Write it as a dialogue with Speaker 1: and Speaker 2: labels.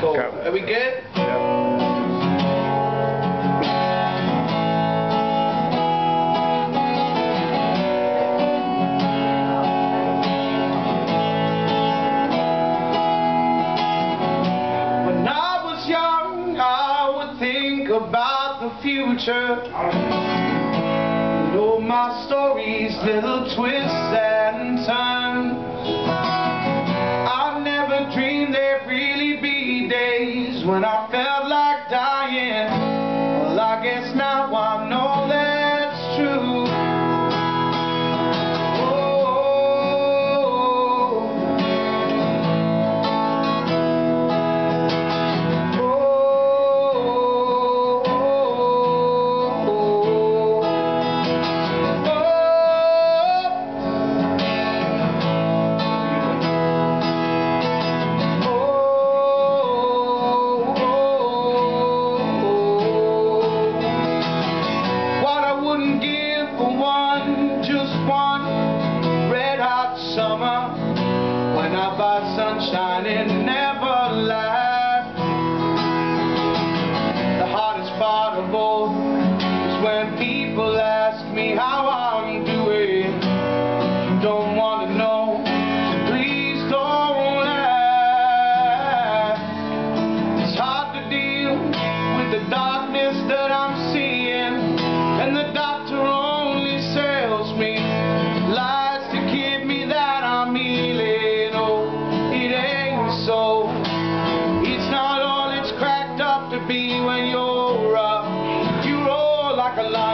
Speaker 1: Cool.
Speaker 2: Okay.
Speaker 1: Are we good? When I was young, I would think about the future. Know my stories, little twists You roll like a lion.